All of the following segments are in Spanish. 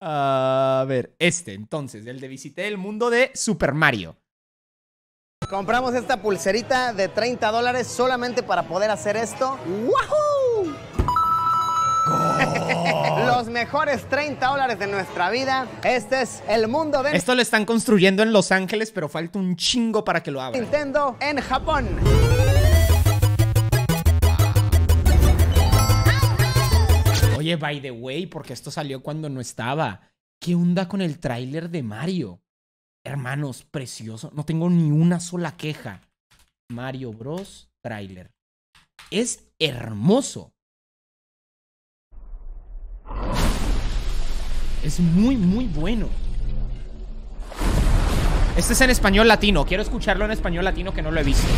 A ver, este entonces, el de visité el mundo de Super Mario. Compramos esta pulserita de 30 dólares solamente para poder hacer esto. ¡Wahoo! Los mejores 30 dólares de nuestra vida. Este es el mundo de Esto lo están construyendo en Los Ángeles, pero falta un chingo para que lo abran. Nintendo en Japón. By the way, porque esto salió cuando no estaba. ¿Qué onda con el tráiler de Mario? Hermanos, precioso. No tengo ni una sola queja. Mario Bros. tráiler. Es hermoso. Es muy, muy bueno. Este es en español latino. Quiero escucharlo en español latino que no lo he visto.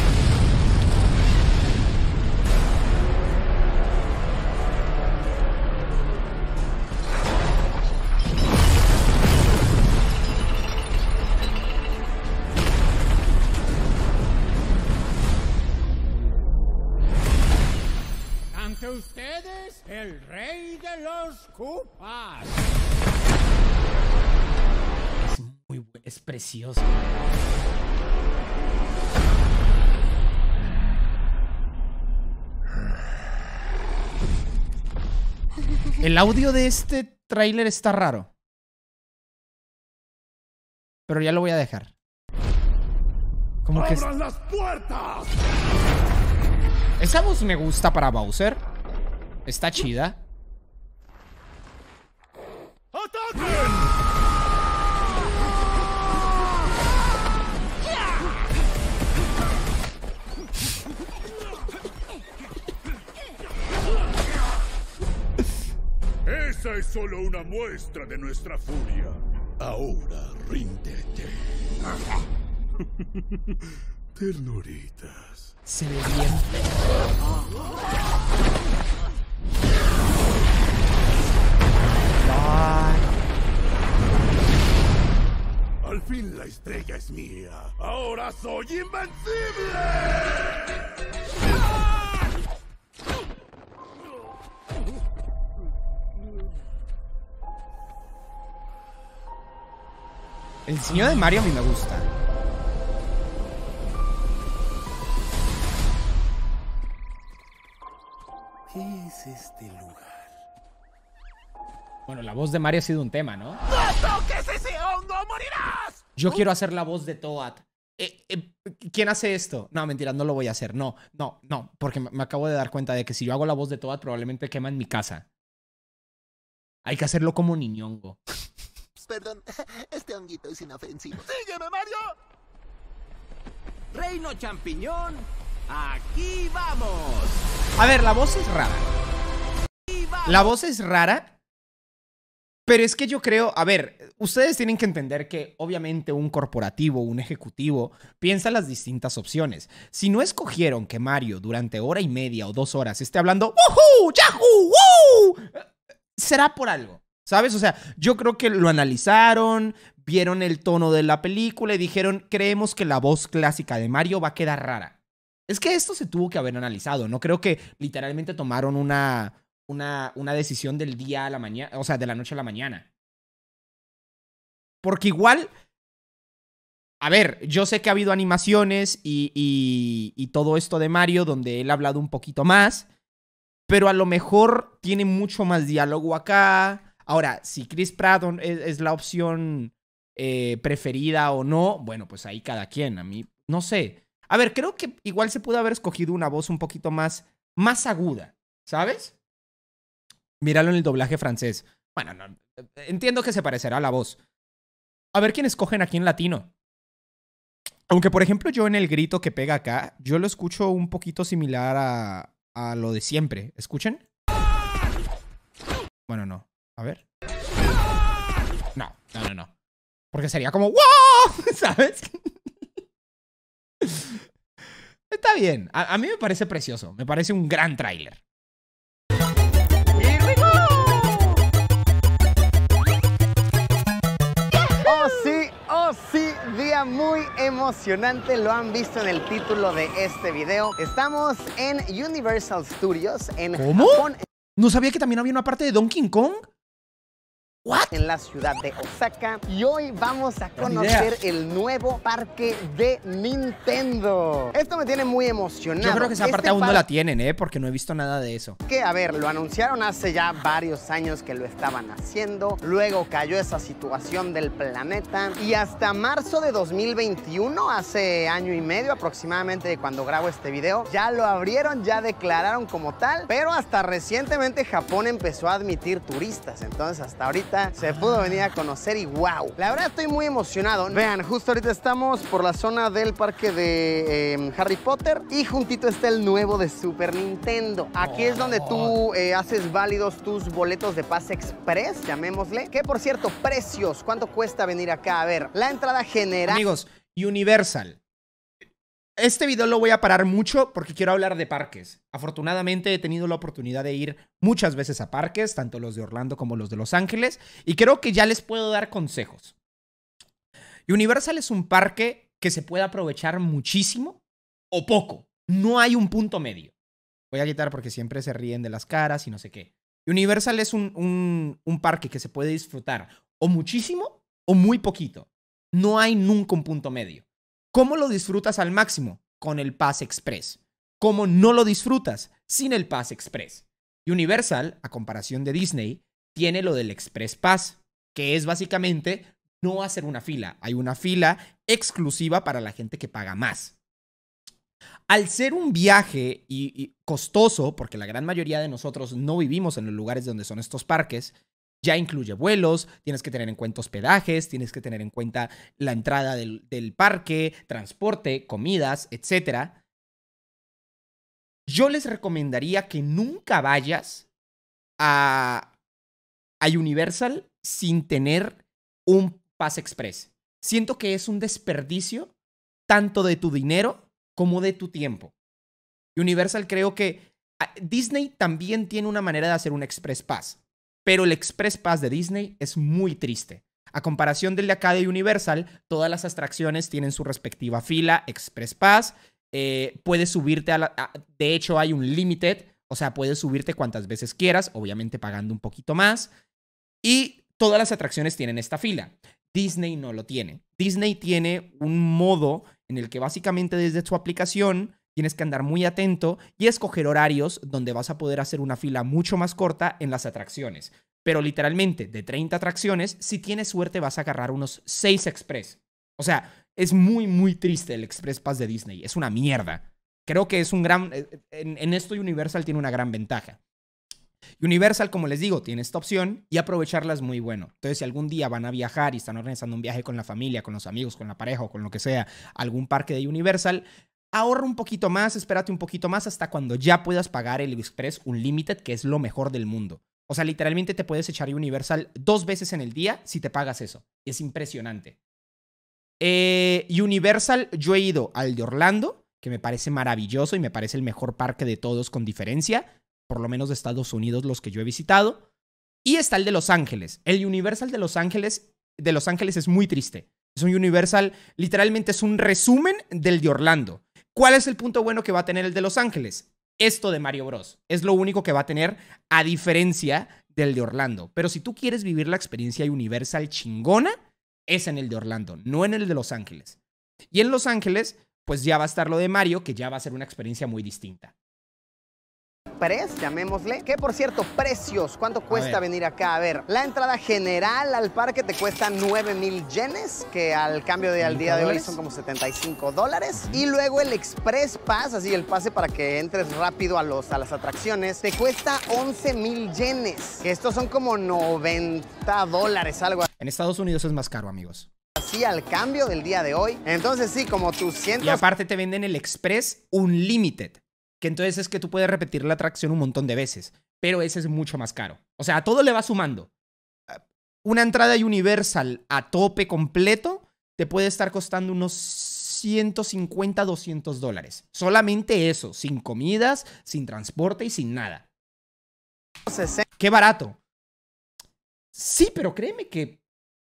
Ustedes, el rey de los Koopas. Es muy es precioso. El audio de este tráiler está raro. Pero ya lo voy a dejar. Como que es- ¡Abran las puertas! esa voz me gusta para Bowser. Está chida. Esa es solo una muestra de nuestra furia. Ahora ríndete. Ternuritas. Se ve bien. Al fin la estrella es mía. Ahora soy invencible. El diseño de Mario a mí me gusta. ¿Qué es este lugar? Bueno, la voz de Mario ha sido un tema, ¿no? ¡No toques ese. Yo quiero hacer la voz de Toad. Eh, eh, ¿Quién hace esto? No, mentira, no lo voy a hacer. No, no, no. Porque me me acabo de dar cuenta de que si yo hago la voz de Toad, probablemente queman mi casa. Hay que hacerlo como niñongo. Perdón, este honguito es inofensivo. ¡Sígueme, Mario! Reino Champiñón, aquí vamos. A ver, la voz es rara. La voz es rara. Pero es que yo creo, a ver, ustedes tienen que entender que obviamente un corporativo, un ejecutivo, piensa las distintas opciones. Si no escogieron que Mario durante hora y media o dos horas esté hablando ¡Woohoo! ¡Yahoo! ¡Woo! Será por algo, ¿sabes? O sea, yo creo que lo analizaron, vieron el tono de la película y dijeron, creemos que la voz clásica de Mario va a quedar rara. Es que esto se tuvo que haber analizado, no creo que literalmente tomaron una, una, una decisión del día a la mañana, o sea, de la noche a la mañana. Porque igual, a ver, yo sé que ha habido animaciones y, y, todo esto de Mario donde él ha hablado un poquito más, pero a lo mejor tiene mucho más diálogo acá. Ahora, si Chris Pratt es, es la opción eh, preferida o no, bueno, pues ahí cada quien, a mí, no sé. A ver, creo que igual se pudo haber escogido una voz un poquito más, más aguda, ¿sabes? Míralo en el doblaje francés. Bueno, no, entiendo que se parecerá a la voz. A ver quién escogen aquí en latino. Aunque, por ejemplo, yo en el grito que pega acá, yo lo escucho un poquito similar a, a lo de siempre. ¿Escuchen? Bueno, no. A ver. No, no, no, no. Porque sería como ¡Wow! ¿Sabes? Está bien. A, a mí me parece precioso. Me parece un gran tráiler. Día muy emocionante, lo han visto en el título de este video. Estamos en Universal Studios en ¿Cómo? Japón. ¿No sabía que también había una parte de Donkey Kong? ¿What? en la ciudad de Osaka y hoy vamos a conocer el nuevo parque de Nintendo. Esto me tiene muy emocionado. Yo creo que esa Este parte aún no la tienen, ¿eh? Porque no he visto nada de eso. que, a ver, lo anunciaron hace ya varios años que lo estaban haciendo, luego cayó esa situación del planeta y hasta marzo de 2021, hace año y medio aproximadamente de cuando grabo este video, ya lo abrieron, ya declararon como tal, pero hasta recientemente Japón empezó a admitir turistas, entonces hasta ahorita se pudo venir a conocer y wow, la verdad estoy muy emocionado. Vean, justo ahorita estamos por la zona del parque de eh, Harry Potter y juntito está el nuevo de Super Nintendo. Aquí es donde tú eh, haces válidos tus boletos de pase express, llamémosle. Que por cierto, precios, ¿cuánto cuesta venir acá? A ver, la entrada general. Amigos, Universal. Este video lo voy a parar mucho porque quiero hablar de parques. Afortunadamente he tenido la oportunidad de ir muchas veces a parques, tanto los de Orlando como los de Los Ángeles, y creo que ya les puedo dar consejos. Universal es un parque que se puede aprovechar muchísimo o poco. No hay un punto medio. Voy a quitar porque siempre se ríen de las caras y no sé qué. Universal es un, un, parque que se puede disfrutar o muchísimo o muy poquito. No hay nunca un punto medio. ¿Cómo lo disfrutas al máximo? Con el Pass Express. ¿Cómo no lo disfrutas? Sin el Pass Express. Universal, a comparación de Disney, tiene lo del Express Pass, que es básicamente no hacer una fila. Hay una fila exclusiva para la gente que paga más. Al ser un viaje y, y costoso, porque la gran mayoría de nosotros no vivimos en los lugares donde son estos parques, ya incluye vuelos, tienes que tener en cuenta hospedajes, tienes que tener en cuenta la entrada del, parque, transporte, comidas, etc. Yo les recomendaría que nunca vayas a, a Universal sin tener un Pass Express. Siento que es un desperdicio tanto de tu dinero como de tu tiempo. Universal creo que ah, Disney también tiene una manera de hacer un Express Pass, pero el Express Pass de Disney es muy triste. A comparación del de acá de Universal, todas las atracciones tienen su respectiva fila, Express Pass, eh, puedes subirte a la... de hecho, hay un limited, o sea, puedes subirte cuantas veces quieras, obviamente pagando un poquito más. Y todas las atracciones tienen esta fila. Disney no lo tiene. Disney tiene un modo en el que básicamente desde su aplicación tienes que andar muy atento y escoger horarios donde vas a poder hacer una fila mucho más corta en las atracciones. Pero literalmente, de 30 atracciones, si tienes suerte vas a agarrar unos 6 express. O sea, es muy, muy triste el Express Pass de Disney. Es una mierda. Creo que es un gran... eh, En, esto Universal tiene una gran ventaja. Universal, como les digo, tiene esta opción y aprovecharla es muy bueno. Entonces, si algún día van a viajar y están organizando un viaje con la familia, con los amigos, con la pareja o con lo que sea, algún parque de Universal, ahorra un poquito más, espérate un poquito más hasta cuando ya puedas pagar el Express Unlimited, que es lo mejor del mundo. O sea, literalmente te puedes echar Universal dos veces en el día si te pagas eso. Es impresionante. Eh, Universal, yo he ido al de Orlando, que me parece maravilloso y me parece el mejor parque de todos con diferencia, por lo menos de Estados Unidos los que yo he visitado. Y está el de Los Ángeles. El Universal de Los Ángeles, de Los Ángeles es muy triste. Es un Universal, literalmente es un resumen del de Orlando. ¿Cuál es el punto bueno que va a tener el de Los Ángeles? Esto de Mario Bros. Es lo único que va a tener a diferencia del de Orlando. Pero si tú quieres vivir la experiencia Universal chingona, es en el de Orlando, no en el de Los Ángeles. Y en Los Ángeles, pues ya va a estar lo de Mario, que ya va a ser una experiencia muy distinta. Express, llamémosle. Que por cierto, precios, ¿cuánto cuesta venir acá? A ver, la entrada general al parque te cuesta 9 mil yenes, que al cambio de al día de hoy son como 75 dólares. Y luego el Express Pass, así el pase para que entres rápido a, los, a las atracciones, te cuesta 11 mil yenes, que estos son como 90 dólares, algo En Estados Unidos es más caro, amigos. así al cambio del día de hoy. Entonces sí, como tus Y cientos aparte te venden el Express Unlimited, que entonces es que tú puedes repetir la atracción un montón de veces, pero ese es mucho más caro. O sea, a todo le va sumando. Una entrada Universal a tope completo te puede estar costando unos 150, 200 dólares. Solamente eso, sin comidas, sin transporte y sin nada. 60 Qué barato. Sí, pero créeme que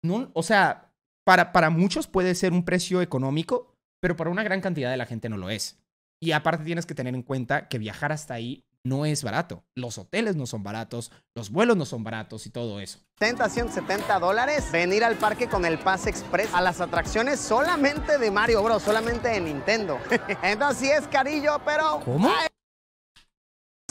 no, o sea, para, para muchos puede ser un precio económico, pero para una gran cantidad de la gente no lo es. Y aparte tienes que tener en cuenta que viajar hasta ahí no es barato. Los hoteles no son baratos, los vuelos no son baratos y todo eso. 70, 170 dólares venir al parque con el Pase Express a las atracciones solamente de Mario Bros, solamente de Nintendo. Entonces sí es carillo, pero ¿Cómo?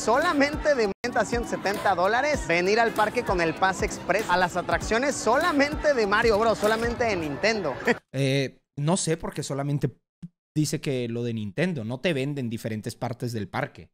solamente de 70, 170 dólares venir al parque con el Pase Express a las atracciones solamente de Mario Bros, solamente de Nintendo. Eh, no sé porque solamente dice que lo de Nintendo, no te venden diferentes partes del parque.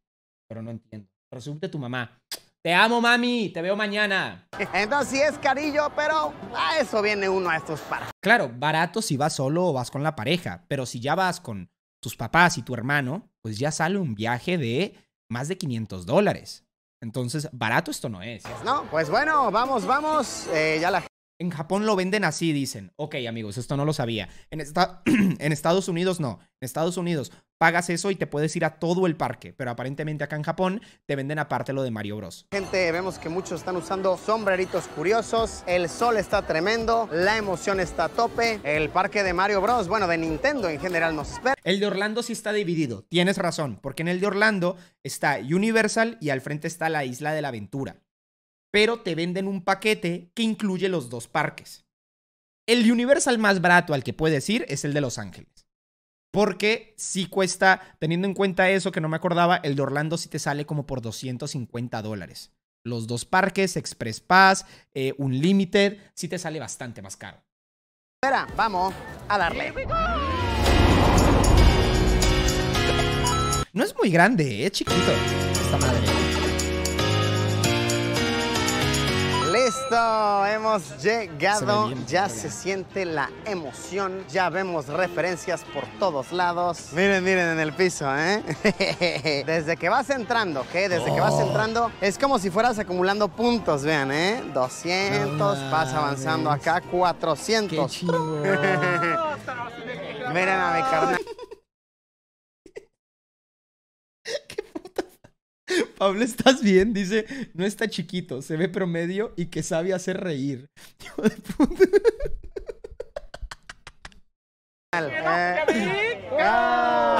Pero no entiendo. Resulte tu mamá. Te amo, mami, te veo mañana. Entonces sí es carillo, pero a eso viene uno a estos parques. Claro, barato si vas solo o vas con la pareja, pero si ya vas con tus papás y tu hermano, pues ya sale un viaje de más de 500 dólares. Entonces, barato esto no es. ¿No? Pues bueno, vamos, vamos. Eh, ya la En Japón lo venden así, dicen. Ok, amigos, esto no lo sabía. En, esta- en Estados Unidos no. En Estados Unidos pagas eso y te puedes ir a todo el parque. Pero aparentemente acá en Japón te venden aparte lo de Mario Bros. gente, vemos que muchos están usando sombreritos curiosos. El sol está tremendo, la emoción está a tope. El parque de Mario Bros, bueno, de Nintendo en general nos espera. El de Orlando sí está dividido. Tienes razón, porque en el de Orlando está Universal y al frente está la Isla de la Aventura. Pero te venden un paquete que incluye los dos parques. El Universal más barato al que puedes ir es el de Los Ángeles. Porque sí cuesta, teniendo en cuenta eso que no me acordaba, el de Orlando sí te sale como por 250 dólares. Los dos parques, Express Pass, eh, Unlimited, sí te sale bastante más caro. Espera, vamos a darle. No es muy grande, es chiquito. Esta madre. Hemos llegado. Se ve bien, ya se siente la emoción. Ya vemos referencias por todos lados. Miren, miren en el piso, ¿eh? Desde que vas entrando, ¿qué? Desde que vas Oh. entrando, es como si fueras acumulando puntos, vean, ¿eh? 200, No vas avanzando acá, Qué 400. chido. Miren a mi carnal. Pablo, ¿estás bien? Dice, no está chiquito, se ve promedio y que sabe hacer reír. Hijo de puta.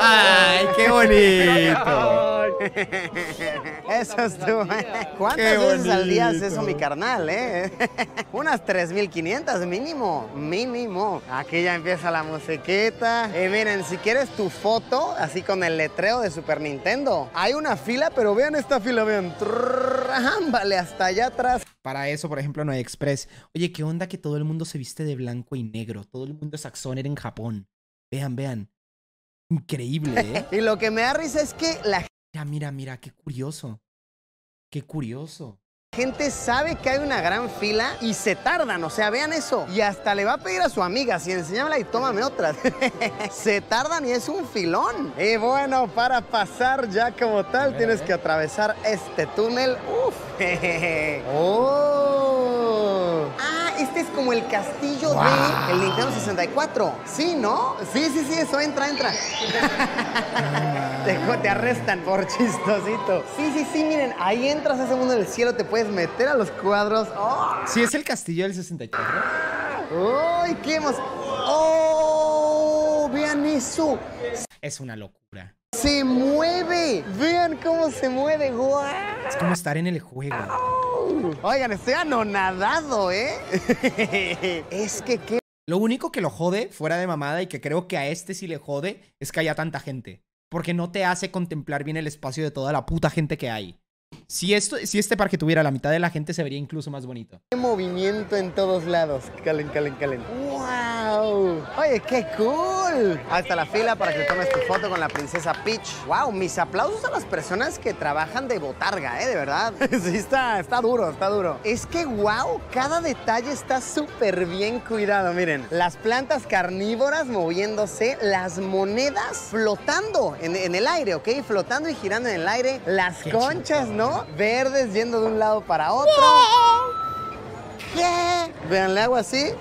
¡Ay, qué bonito! Eso estuvo. ¿Cuántas Qué veces al día hace eso mi carnal, eh? Unas 3.500 mínimo, mínimo. Aquí ya empieza la musiquita. Y miren, si quieres tu foto, así con el letreo de Super Nintendo, hay una fila, pero vean esta fila, vean. Ámbale, hasta allá atrás. Para eso, por ejemplo, no hay Express. Oye, ¿qué onda que todo el mundo se viste de blanco y negro? Todo el mundo es Axoner en Japón. Vean, vean. Increíble, ¿eh? Y lo que me da risa es que la Mira, mira, mira, qué curioso. Qué curioso. gente sabe que hay una gran fila y se tardan, o sea, vean eso. Y hasta le va a pedir a su amiga, si enséñamela y tómame otras. se tardan y es un filón. Y bueno, para pasar ya como tal, tienes que atravesar este túnel. Uf. oh. Ah, este es como el castillo de el Nintendo 64. Sí, ¿no? Sí, sí, sí, eso entra, entra. Te, te arrestan por chistosito. Sí, sí, sí, miren, ahí entras a ese mundo del cielo, te puedes meter a los cuadros. ¡Oh! Sí, es el castillo del 64. ¡Ay, qué emoción! ¡Oh! Vean eso. Es una locura. Se mueve. Vean cómo se mueve. ¡Guau! Es como estar en el juego. Oigan, estoy anonadado, ¿eh? es que qué Lo único que lo jode, fuera de mamada, y que creo que a este sí le jode, es que haya tanta gente. Porque no te hace contemplar bien el espacio de toda la puta gente que hay. Si, esto, si este parque tuviera la mitad de la gente, se vería incluso más bonito. movimiento en todos lados. Calen, calen, calen. ¡Wow! Oye, qué cool. Hasta la fila para que tomes tu foto con la princesa Peach. ¡Wow! Mis aplausos a las personas que trabajan de botarga, ¿eh? De verdad. sí, está, está duro, está duro. Es que, wow, cada detalle está súper bien cuidado. Miren, las plantas carnívoras moviéndose, las monedas flotando en, en el aire, ¿ok? Flotando y girando en el aire. Las Qué conchas, ¿no? Verdes yendo de un lado para otro. ¿Qué? Vean, le hago así.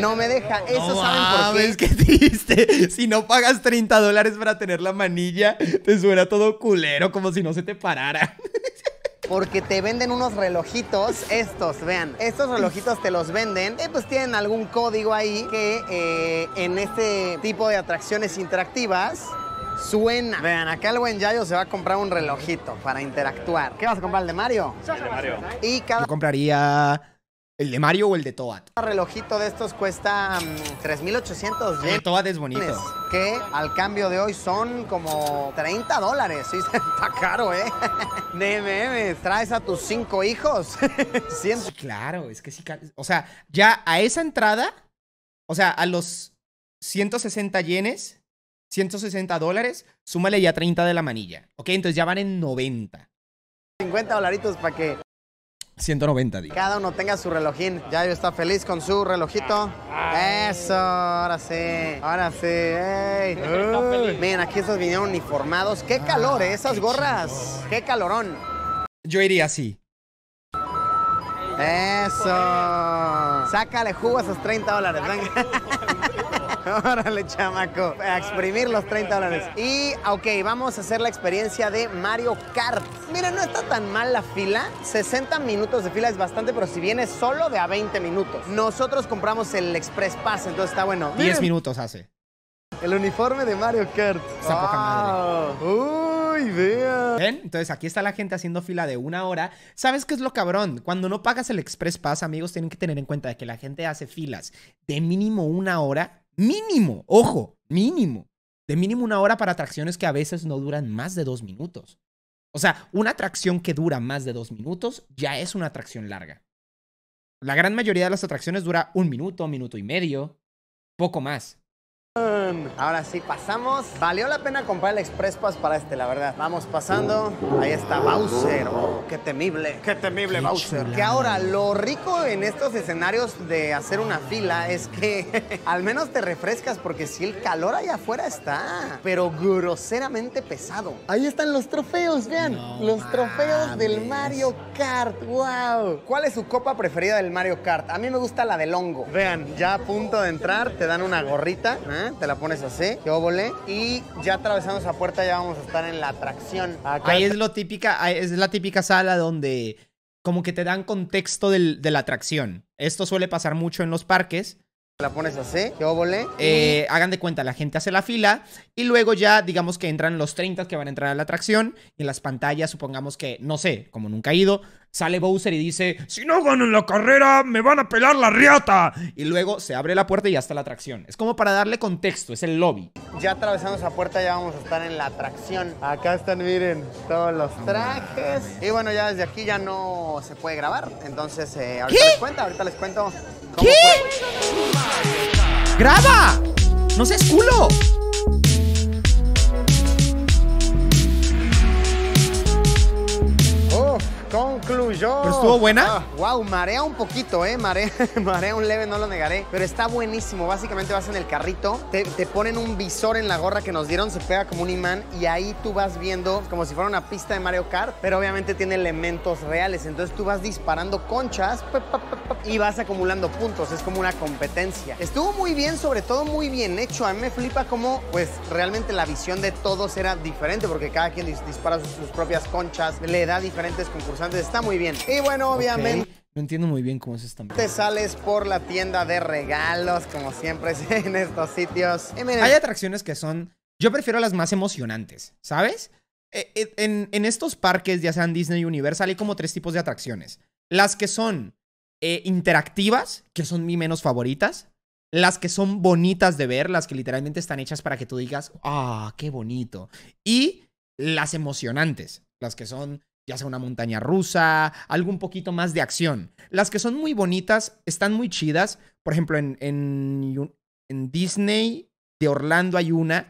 No me deja. Eso No saben por qué. mames, qué triste. Si no pagas 30 dólares para tener la manilla, te suena todo culero, como si no se te parara. Porque te venden unos relojitos, estos, vean, estos relojitos te los venden, y pues tienen algún código ahí que eh, en este tipo de atracciones interactivas suena. Vean, acá el buen Yayo se va a comprar un relojito para interactuar. ¿Qué vas a comprar, el de Mario? El de Mario. Y cada Yo compraría el de Mario o el de Toad. relojito de estos cuesta mm, 3.800 El de yenes. Toad es bonito. Que al cambio de hoy son como 30 dólares. Sí, está caro, ¿eh? Memes. Traes a tus cinco hijos. Sí, claro, es que sí. O sea, ya a esa entrada, o sea, a los 160 yenes, 160 dólares, súmale ya 30 de la manilla. Ok, entonces ya van en 90. 50 dolaritos para que 190, digo. cada uno tenga su relojín. Yayo está feliz con su relojito. Eso, ahora sí. Ahora sí. ey. Miren, aquí estos vinieron uniformados. Qué calor, ¿eh? Esas qué gorras. Qué calorón. Yo iría así. Eso. Sácale jugo a esos 30 dólares. Venga. Órale, chamaco. A exprimir los 30 dólares. Y, ok, vamos a hacer la experiencia de Mario Kart. Miren, no está tan mal la fila. 60 minutos de fila es bastante, pero si vienes solo de a 20 minutos. Nosotros compramos el Express Pass, entonces está bueno. 10 Miren, minutos hace. El uniforme de Mario Kart. Está poca madre. Wow. Uy, vean. ¿Ven? Entonces aquí está la gente haciendo fila de una hora. ¿Sabes qué es lo cabrón? Cuando no pagas el Express Pass, amigos, tienen que tener en cuenta de que la gente hace filas de mínimo una hora. Mínimo, ojo, mínimo. De mínimo una hora para atracciones que a veces no duran más de dos minutos. O sea, una atracción que dura más de dos minutos ya es una atracción larga. La gran mayoría de las atracciones dura un minuto, minuto y medio, poco más. Ahora sí, pasamos. Valió la pena comprar el Express Pass para este, la verdad. Vamos pasando. Ahí está Bowser. Oh, qué temible, qué temible Qué Bowser. Que ahora, lo rico en estos escenarios de hacer una fila es que al menos te refrescas porque si el calor allá afuera está, pero groseramente pesado. Ahí están los trofeos, vean. No los trofeos del. Mario Kart. Wow. ¿Cuál es su copa preferida del Mario Kart? A mí me gusta la del hongo. Vean, ya a punto de entrar, te dan una gorrita, ¿eh? Te la pones así, que óvole. Y ya atravesando esa puerta ya vamos a estar en la atracción. Acá Ahí es lo típica, es la típica sala donde como que te dan contexto del- de la atracción. Esto suele pasar mucho en los parques. te la pones así, que óvole. Eh, hagan de cuenta, la gente hace la fila y luego ya digamos que entran los 30 que van a entrar a la atracción y en las pantallas supongamos que, no sé, como nunca ha ido, sale Bowser y dice, si no ganan la carrera me van a pelar la riata. Y luego se abre la puerta y ya está la atracción. Es como para darle contexto, es el lobby. Ya atravesando esa puerta ya vamos a estar en la atracción. Acá están, miren, todos los trajes. Y bueno, ya desde aquí ya no se puede grabar. Entonces, eh, ahorita ¿Qué? les cuento, ahorita les cuento. cómo ¿Qué? fue. ¡Graba! ¡No seas culo! Uf, concluyó. ¿Pero estuvo buena? Ah, wow, marea un poquito, ¿eh? Marea, marea un leve, no lo negaré. Pero está buenísimo. Básicamente vas en el carrito, te, te ponen un visor en la gorra que nos dieron, se pega como un imán y ahí tú vas viendo como si fuera una pista de Mario Kart, pero obviamente tiene elementos reales. Entonces tú vas disparando conchas y vas acumulando puntos. Es como una competencia. Estuvo muy bien, sobre todo muy bien hecho. A mí me flipa cómo, pues, realmente la visión de todos era diferente porque cada quien dis- dispara sus, sus propias conchas, le da diferentes concursantes. Está muy bien. Y bueno, obviamente. No entiendo muy bien cómo es esta Te sales por la tienda de regalos, como siempre en estos sitios. Hay atracciones que son. Yo prefiero las más emocionantes, ¿sabes? Eh, En, en estos parques, ya sean Disney Universal, hay como tres tipos de atracciones. Las que son eh, interactivas, que son mi menos favoritas. Las que son bonitas de ver, las que literalmente están hechas para que tú digas, ah, qué bonito. Y las emocionantes, las que son ya sea una montaña rusa, algo un poquito más de acción. Las que son muy bonitas, están muy chidas. Por ejemplo, en, Disney de Orlando hay una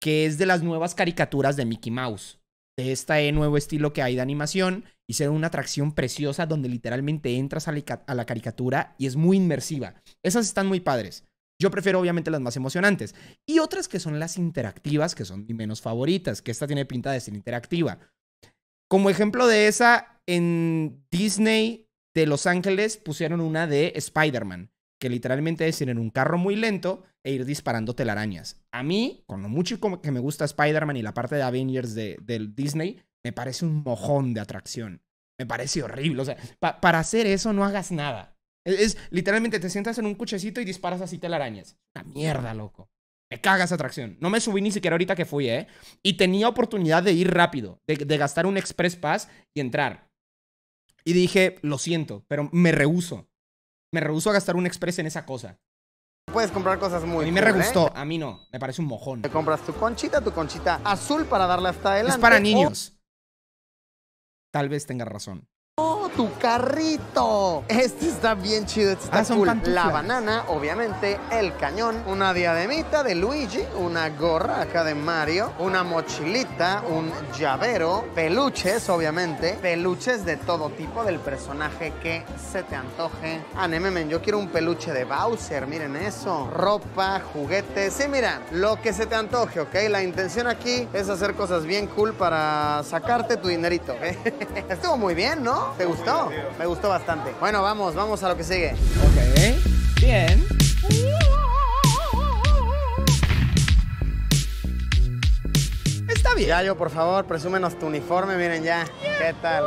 que es de las nuevas caricaturas de Mickey Mouse. De este nuevo estilo que hay de animación. Hicieron una atracción preciosa donde literalmente entras a la, a la caricatura y es muy inmersiva. Esas están muy padres. Yo prefiero obviamente las más emocionantes. Y otras que son las interactivas, que son mis menos favoritas, que esta tiene pinta de ser interactiva. Como ejemplo de esa, en Disney de Los Ángeles pusieron una de Spider-Man, que literalmente es ir en un carro muy lento e ir disparando telarañas. A mí, con lo mucho que me gusta Spider-Man y la parte de Avengers de, del Disney, me parece un mojón de atracción. Me parece horrible. O sea, pa- para hacer eso no hagas nada. Es, es- literalmente te sientas en un cochecito y disparas así telarañas. Una mierda, loco. Me caga esa atracción. No me subí ni siquiera ahorita que fui, ¿eh? Y tenía oportunidad de ir rápido, de, de gastar un Express Pass y entrar. Y dije, lo siento, pero me rehuso. Me rehuso a gastar un Express en esa cosa. Puedes comprar cosas muy A mí me cool, ¿eh? gustó, a mí no. Me parece un mojón. Te compras tu conchita, tu conchita azul para darle hasta adelante. Es para niños. Tal vez tenga razón. ¡Oh, tu carrito! Este está bien chido, este está Ah, cool. La banana, obviamente, el cañón, una diademita de Luigi, una gorra acá de Mario, una mochilita, un llavero, peluches, obviamente, peluches de todo tipo del personaje que se te antoje. Ah, Nememen, yo quiero un peluche de Bowser, miren eso. Ropa, juguetes, sí, mira, lo que se te antoje, ¿ok? La intención aquí es hacer cosas bien cool para sacarte tu dinerito, ¿ok? Estuvo muy bien, ¿no? ¿Te gustó? Me gustó bastante. Bueno, vamos, vamos a lo que sigue. Ok. Bien. Está bien. Ya yo, por favor, presúmenos tu uniforme, miren ya. ¿Qué tal?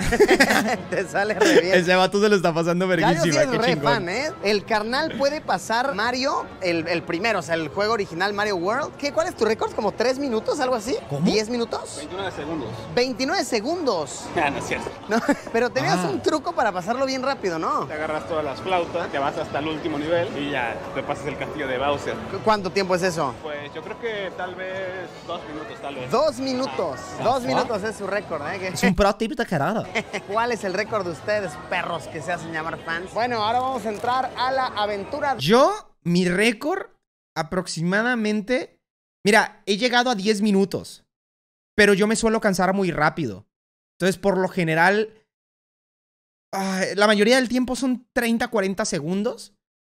Te sale re bien. Ese vato se lo está pasando sí verguísima. es re fan, ¿eh? El carnal puede pasar Mario, el, el primero, o sea, el juego original Mario World. ¿Qué, ¿Cuál es tu récord? ¿Como 3 minutos, algo así? ¿Cómo? ¿10 minutos? 29 segundos. 29 segundos. Ah, no es cierto. No, pero tenías Ah. un truco para pasarlo bien rápido, ¿no? Te agarras todas las flautas, te vas hasta el último nivel y ya te pasas el castillo de Bowser. ¿Cu- ¿Cuánto tiempo es eso? Pues yo creo que tal vez dos minutos, tal vez. Dos minutos. Dos minutos es su récord, ¿eh? Es un pro tip de carada. ¿Cuál es el récord de ustedes, perros que se hacen llamar fans? Bueno, ahora vamos a entrar a la aventura. Yo, mi récord, aproximadamente. Mira, he llegado a 10 minutos. Pero yo me suelo cansar muy rápido. Entonces, por lo general. ay, la mayoría del tiempo son 30, 40 segundos.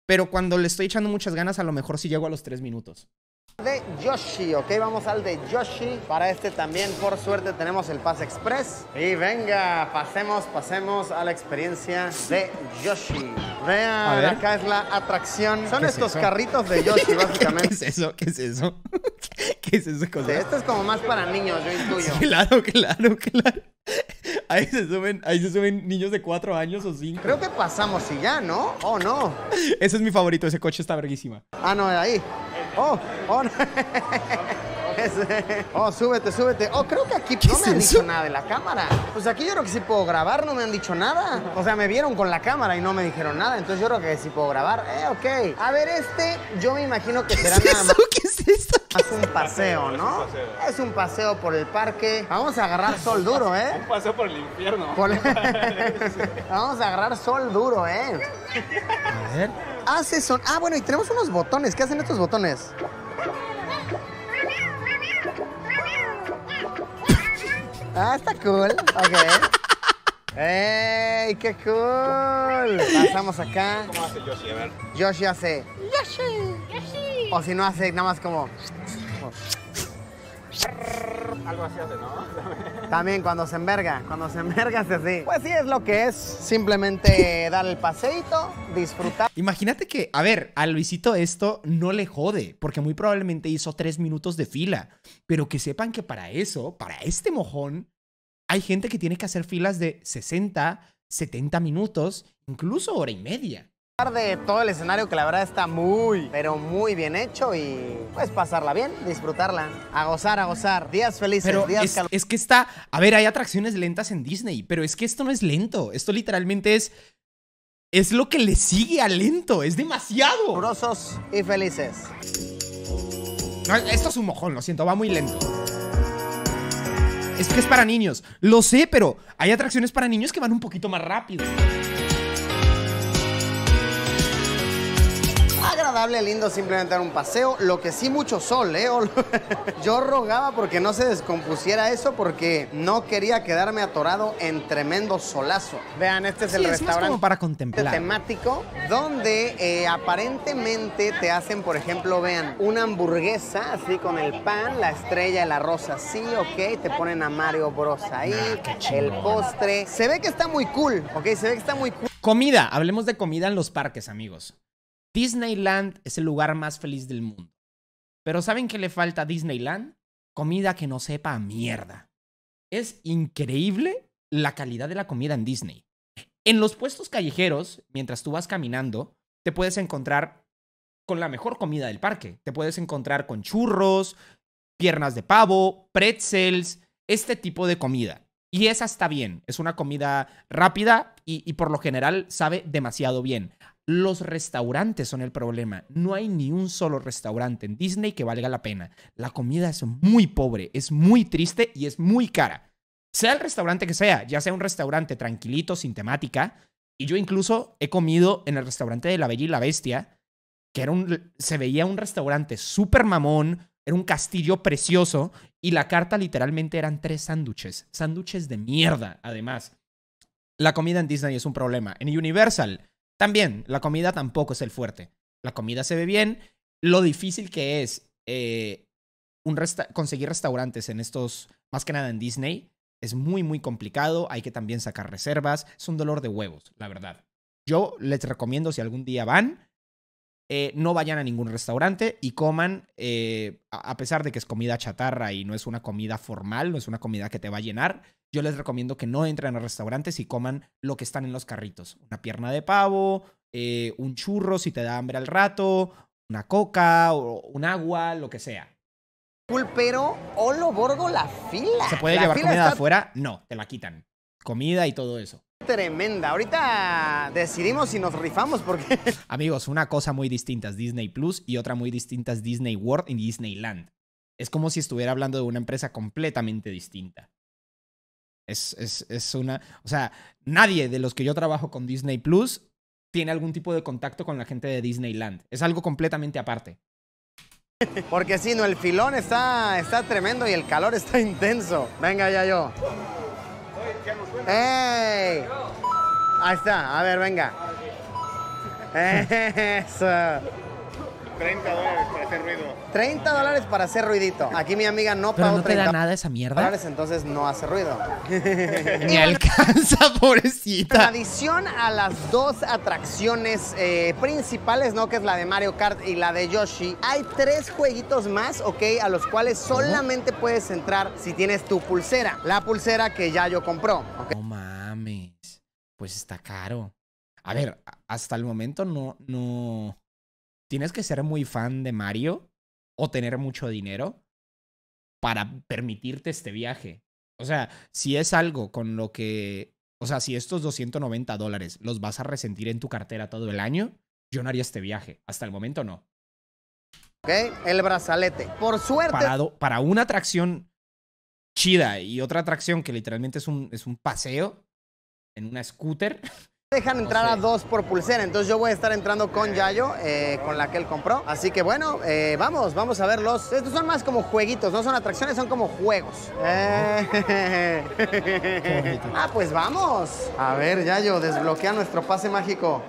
Pero cuando le estoy echando muchas ganas, a lo mejor sí llego a los 3 minutos. De Yoshi, ¿ok? Vamos al de Yoshi. Para este también, por suerte, tenemos el Pase Express. Y venga, pasemos, pasemos a la experiencia de Yoshi. Vean, acá es la atracción. Son ¿Qué es estos eso? carritos de Yoshi, ¿Qué básicamente. es eso? ¿Qué es eso? ¿Qué es esa cosa? Este es como más para niños, yo intuyo. Claro, claro, claro. Ahí se suben, ahí se suben niños de 4 años o 5. Creo que pasamos y ya, ¿no? Oh, no. Ese es mi favorito, ese coche está verguísima. Ah, no, ahí. Oh, oh, no. Ese- Oh, súbete, súbete. Oh, creo que aquí no es me han dicho nada de la cámara. Pues aquí yo creo que sí puedo grabar, no me han dicho nada. O sea, me vieron con la cámara y no me dijeron nada. Entonces yo creo que sí puedo grabar. Eh, ok. A ver, este, yo me imagino que será nada más ¿Qué es esto? un paseo, ¿no? Es un paseo por el parque. Vamos a agarrar sol duro, ¿eh? Un paseo por el infierno. Por- Vamos a agarrar sol duro, ¿eh? A ver. Hace son. Ah, bueno, y tenemos unos botones. ¿Qué hacen estos botones? Ah, está cool. Ok. ¡Ey, qué cool! Pasamos acá. ¿Cómo hace Yoshi? A ver. Yoshi hace. Yoshi. O si no hace nada más como. Algo así hace, ¿no? También cuando se enverga, cuando se enverga hace así. Pues sí, es lo que es. Simplemente dar el paseíto, disfrutar. Imagínate que, a ver, a Luisito esto no le jode, porque muy probablemente hizo tres minutos de fila. Pero que sepan que para eso, para este mojón, hay gente que tiene que hacer filas de 60, 70 minutos, incluso hora y media. De todo el escenario que la verdad está muy, pero muy bien hecho y pues pasarla bien, disfrutarla, a gozar, a gozar. Días felices, Pero días es, es que está, a ver, hay atracciones lentas en Disney, pero es que esto no es lento, esto literalmente es, es lo que le sigue a lento, es demasiado. calurosos y felices. No, esto es un mojón, lo siento, va muy lento. Es que es para niños. Lo sé, pero hay atracciones para niños que van un poquito más rápido. Agradable, lindo, simplemente dar un paseo. Lo que sí, mucho sol, ¿eh? Yo rogaba porque no se descompusiera eso porque no quería quedarme atorado en tremendo solazo. Vean, este es Sí, el es restaurante. como para contemplar. temático donde eh, aparentemente te hacen, por ejemplo, vean, una hamburguesa así con el pan, la estrella, el arroz así, ok, te ponen a Mario Bros ahí, el postre. Se ve que está muy cool, ok, se ve que está muy cool. Comida, hablemos de comida en los parques, amigos. Disneyland es el lugar más feliz del mundo. Pero ¿saben qué le falta a Disneyland? Comida que no sepa mierda. Es increíble la calidad de la comida en Disney. En los puestos callejeros, mientras tú vas caminando, te puedes encontrar con la mejor comida del parque. Te puedes encontrar con churros, piernas de pavo, pretzels, este tipo de comida. Y esa está bien, es una comida rápida y por lo general sabe demasiado bien. Los restaurantes son el problema. No hay ni un solo restaurante en Disney que valga la pena. La comida es muy pobre, es muy triste y es muy cara. Sea el restaurante que sea, ya sea un restaurante tranquilito, sin temática. Y yo incluso he comido en el restaurante de La Bella y la Bestia, que era un, se veía un restaurante súper mamón, era un castillo precioso y la carta literalmente eran tres sándwiches. Sándwiches de mierda, además. La comida en Disney es un problema. En Universal también, la comida tampoco es el fuerte. La comida se ve bien. Lo difícil que es eh, un conseguir restaurantes en estos, más que nada en Disney, es muy, muy complicado. Hay que también sacar reservas. Es un dolor de huevos, la verdad. Yo les recomiendo, si algún día van, eh, no vayan a ningún restaurante y coman, eh, a pesar de que es comida chatarra y no es una comida formal, no es una comida que te va a llenar, yo les recomiendo que no entren a restaurantes y coman lo que están en los carritos. Una pierna de pavo, eh, un churro si te da hambre al rato, una coca o un agua, lo que sea. Cool, pero Olo Borgo la fila. ¿Se puede La llevar comida de afuera? No, te la quitan. Comida y todo eso. Tremenda. Ahorita decidimos si nos rifamos porque Amigos, una cosa muy distinta es Disney Plus y otra muy distinta es Disney World y Disneyland. Es como si estuviera hablando de una empresa completamente distinta. Es, es, es una. O sea, nadie de los que yo trabajo con Disney Plus tiene algún tipo de contacto con la gente de Disneyland. Es algo completamente aparte. Porque si no, el filón está, está tremendo y el calor está intenso. Venga, ya yo. ¡Ey! Ahí está, a ver, venga. Eso. 30 dólares para hacer ruido. 30 dólares para hacer ruidito. Aquí mi amiga no Pero pagó no te da 30 nada esa mierda. dólares, entonces no hace ruido. Ni alcanza, En pobrecita. adición a las dos atracciones eh, principales, ¿no? Que es la de Mario Kart y la de Yoshi, hay tres jueguitos más, ¿ok? A los cuales solamente puedes entrar si tienes tu pulsera. La pulsera que ya yo compró, ¿ok? No mames. Pues está caro. A ver, a- hasta el momento no, no. Tienes que ser muy fan de Mario o tener mucho dinero para permitirte este viaje. O sea, si es algo con lo que. O sea, si estos 290 dólares los vas a resentir en tu cartera todo el año, yo no haría este viaje. Hasta el momento no. ¿Ok? El brazalete. Por suerte, Para, do- para una atracción chida y otra atracción que literalmente es un, es un paseo en una scooter. dejan entrar sé. a dos por pulsera. Entonces yo voy a estar entrando con Yayo, eh, con la que él compró. Así que bueno, eh, vamos, vamos a verlos. Estos son más como jueguitos, no son atracciones, son como juegos. Eh, ah, pues vamos. A ver, Yayo, desbloquea nuestro pase mágico.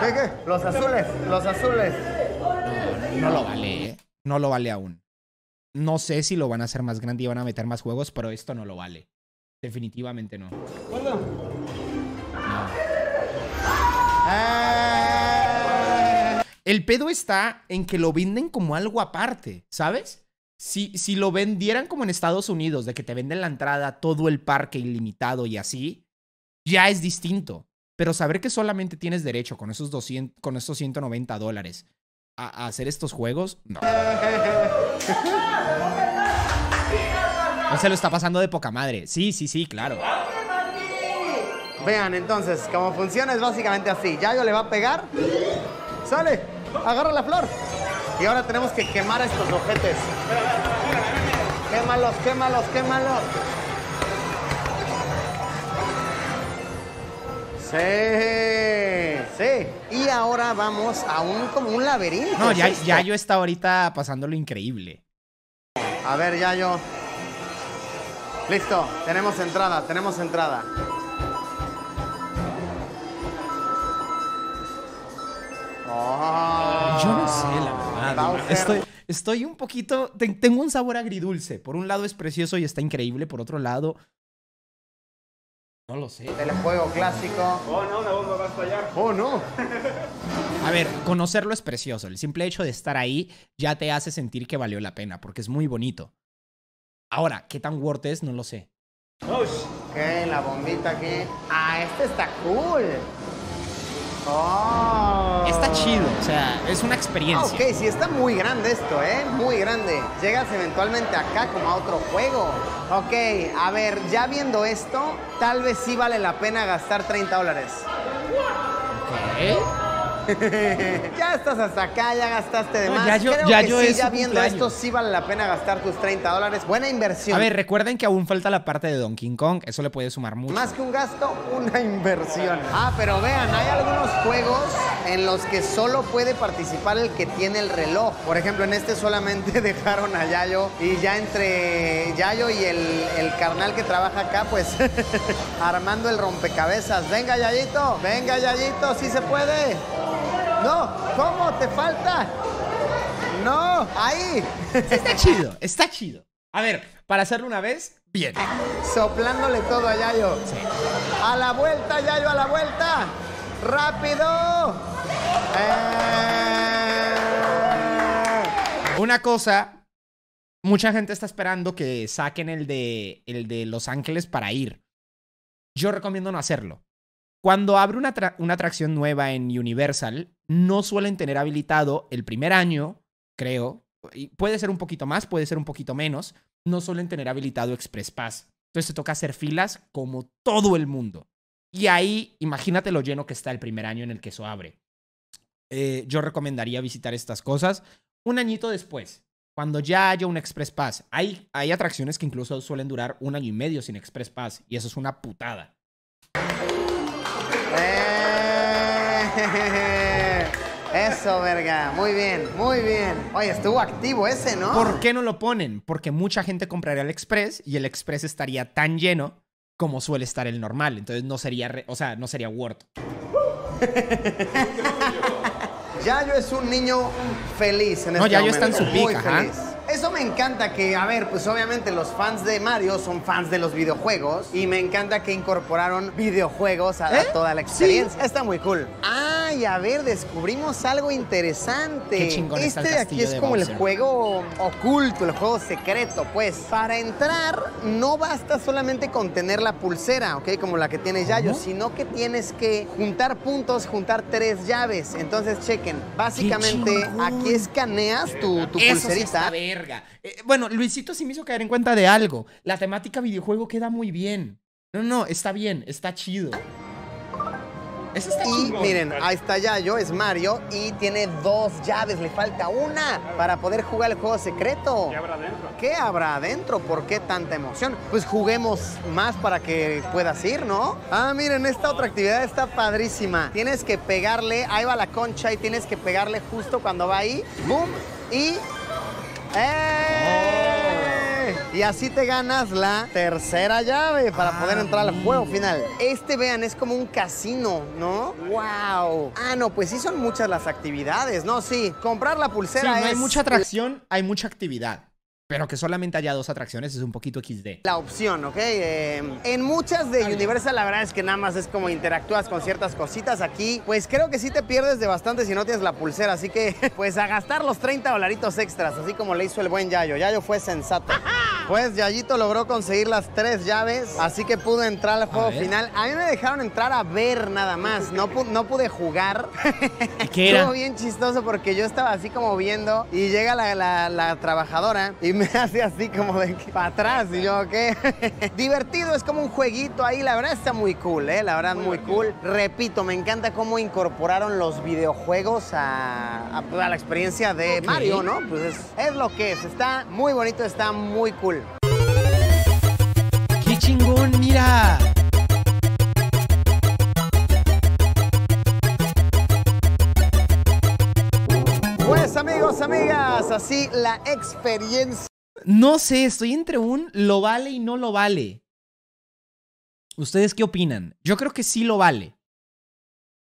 ¿Qué, qué? Los azules, los azules. No lo vale, ¿eh? No lo vale aún. No sé si lo van a hacer más grande y van a meter más juegos, pero esto no lo vale. Definitivamente no. El pedo está en que lo venden como algo aparte, ¿sabes? Si, si lo vendieran como en Estados Unidos, de que te venden la entrada, todo el parque ilimitado y así, ya es distinto. Pero saber que solamente tienes derecho con esos, 200, con esos 190 dólares a, hacer estos juegos, no. No se lo está pasando de poca madre. Sí, sí, sí, claro. Vean, entonces, cómo funciona es básicamente así. Yayo le va a pegar. Sale, agarra la flor. Y ahora tenemos que quemar a estos ojetes. Quémalos, quémalos, quémalos. Sí, sí. Y ahora vamos a un como un laberinto. No, ¿es ya, esto? ya yo está ahorita pasándolo increíble. A ver, Yayo. Listo, tenemos entrada, tenemos entrada. Oh, Yo no sé, la verdad. Estoy, estoy un poquito. te- tengo un sabor agridulce. Por un lado es precioso y está increíble. Por otro lado. No lo sé. Del juego clásico. Oh, no, una bomba va a estallar. Oh, no. A ver, conocerlo es precioso. El simple hecho de estar ahí ya te hace sentir que valió la pena, porque es muy bonito. Ahora, ¿qué tan worth es? No lo sé. Ok, la bombita aquí. Ah, este está cool. Oh. Está chido, o sea, es una Ah, experiencia. ok, sí está muy grande esto, ¿eh? Muy grande. Llegas eventualmente acá como a otro juego. Ok, a ver, ya viendo esto, tal vez sí vale la pena gastar 30 dólares. Ok. ya estás hasta acá, ya gastaste de No, más. ya yo- Creo ya que yo sí, ya viendo cumpleaños. esto sí vale la pena gastar tus 30 dólares. Buena inversión. A ver, recuerden que aún falta la parte de Donkey Kong, eso le puede sumar mucho. Más que un gasto, una inversión. Ah, pero vean, hay algunos juegos en los que solo puede participar el que tiene el reloj. Por ejemplo, en este solamente dejaron a Yayo y ya entre Yayo y el, el carnal que trabaja acá, pues armando el rompecabezas. Venga, Yayito, venga, Yayito, sí se puede. No, ¿cómo? ¿Te falta? No, ahí. Está chido, está chido. A ver, para hacerlo una vez, bien. Soplándole todo a Yayo. A la vuelta, Yayo, a la vuelta. ¡Rápido! Eh. Una cosa, mucha gente está esperando que saquen el de, el de Los Ángeles para ir. Yo recomiendo no hacerlo. Cuando abre una, una atracción nueva en Universal, no suelen tener habilitado el primer año, creo. y puede ser un poquito más, puede ser un poquito menos. No suelen tener habilitado Express Pass. Entonces te toca hacer filas como todo el mundo. Y ahí, imagínate lo lleno que está el primer año en el que eso abre. Eh, yo recomendaría visitar estas cosas un añito después, cuando ya haya un Express Pass. Hay, hay atracciones que incluso suelen durar un año y medio sin Express Pass, y eso es una putada. Eh. Eso, verga. Muy bien, muy bien. Oye, estuvo activo ese, ¿no? ¿Por qué no lo ponen? Porque mucha gente compraría el Express y el Express estaría tan lleno como suele estar el normal. Entonces no sería, re- o sea, no sería worth. Yayo es un niño feliz en No, este Yayo está en su feliz. Eso me encanta que, a ver, pues obviamente los fans de Mario son fans de los videojuegos y me encanta que incorporaron videojuegos a, a ¿Eh? toda la experiencia. Está muy cool. Ay, a ver, descubrimos algo interesante. Qué chingón este está el de aquí es de como el juego oculto, el juego secreto, pues. Para entrar no basta solamente con tener la pulsera, ¿ok? Como la que tiene Yayo, sino que tienes que juntar puntos, juntar tres llaves. Entonces, chequen. Básicamente, aquí escaneas tu, tu Eso sí pulserita. Verga. Eh, bueno, Luisito sí me hizo caer en cuenta de algo. La temática videojuego queda muy bien. No, no, está bien, está chido. Eso está Y chingón. miren, ahí está Yayo, es Mario y tiene dos llaves, le falta una para poder jugar el juego secreto. ¿Qué habrá adentro? ¿Qué habrá adentro? ¿Por qué tanta emoción? Pues juguemos más para que puedas ir, ¿no? Ah, miren, esta otra actividad está padrísima. Tienes que pegarle, ahí va la concha y tienes que pegarle justo cuando va ahí. ¡Boom! Y... ¡Eh! Y así te ganas la tercera llave para poder entrar al juego final. Este, vean, es como un casino, ¿no? ¡Wow! Ah, no, pues sí son muchas las actividades, ¿no? Sí, comprar la Sí, pulsera no hay mucha atracción, hay mucha actividad. Pero que solamente haya dos atracciones es un poquito XD. la opción, ¿ok? Eh, en muchas de Universal la verdad es que nada más es como interactúas con ciertas cositas. Aquí, pues creo que sí te pierdes de bastante si no tienes la pulsera. Así que, pues a gastar los 30 dolaritos extras, así como le hizo el buen Yayo. Yayo fue sensato. Pues Yayito logró conseguir las tres llaves, así que pudo entrar al juego final. A mí me dejaron entrar a ver nada más, no, pu- no pude jugar. ¿Y qué era? Estuvo bien chistoso porque yo estaba así como viendo y llega la, la- la trabajadora y me hace así como de para atrás y yo, ¿qué? Divertido, es como un jueguito ahí, la verdad está muy cool, ¿eh? La verdad muy cool. Repito, me encanta cómo incorporaron los videojuegos a, a- a la experiencia de. Mario, ¿no? Pues es, es lo que es, está muy bonito, está muy cool. ¡Qué chingón, mira! Pues amigos, amigas, así la experiencia. No sé, estoy entre un lo vale y no lo vale. ¿Ustedes qué opinan? Yo creo que sí lo vale.